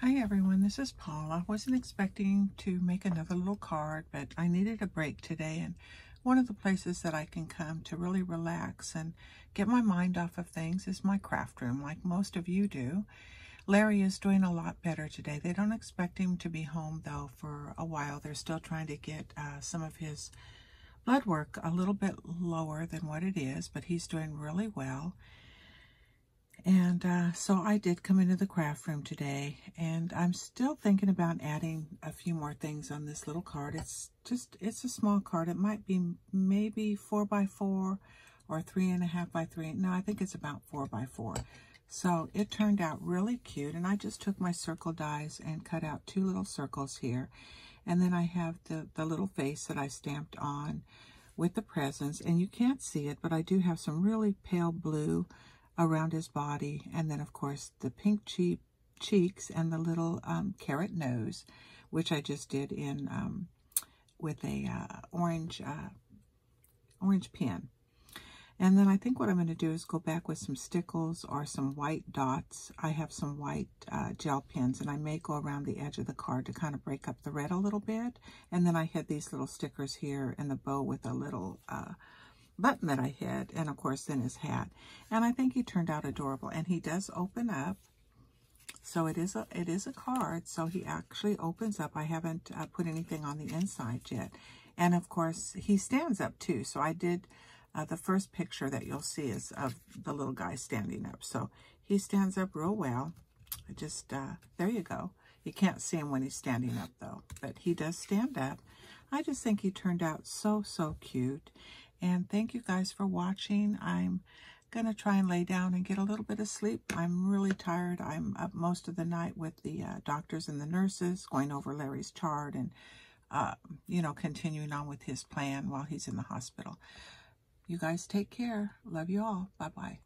Hi everyone, this is Paula. I wasn't expecting to make another little card, but I needed a break today and one of the places that I can come to really relax and get my mind off of things is my craft room, like most of you do. Larry is doing a lot better today. They don't expect him to be home though for a while. They're still trying to get uh, some of his blood work a little bit lower than what it is, but he's doing really well. And uh, so I did come into the craft room today, and I'm still thinking about adding a few more things on this little card. It's just, it's a small card. It might be maybe four by four or three and a half by three. No, I think it's about four by four. So it turned out really cute, and I just took my circle dies and cut out two little circles here. And then I have the, the little face that I stamped on with the presents, and you can't see it, but I do have some really pale blue around his body. And then, of course, the pink cheek, cheeks and the little um, carrot nose, which I just did in um, with a uh, orange uh, orange pen. And then I think what I'm going to do is go back with some stickles or some white dots. I have some white uh, gel pens, and I may go around the edge of the card to kind of break up the red a little bit. And then I had these little stickers here in the bow with a little uh, button that I hid, and of course then his hat. And I think he turned out adorable. And he does open up. So it is a it is a card. So he actually opens up. I haven't uh, put anything on the inside yet. And of course he stands up too. So I did uh, the first picture that you'll see is of the little guy standing up. So he stands up real well. I just uh, there you go. You can't see him when he's standing up though, but he does stand up. I just think he turned out so, so cute. And thank you guys for watching. I'm going to try and lay down and get a little bit of sleep. I'm really tired. I'm up most of the night with the uh, doctors and the nurses, going over Larry's chart and, uh, you know, continuing on with his plan while he's in the hospital. You guys take care. Love you all. Bye-bye.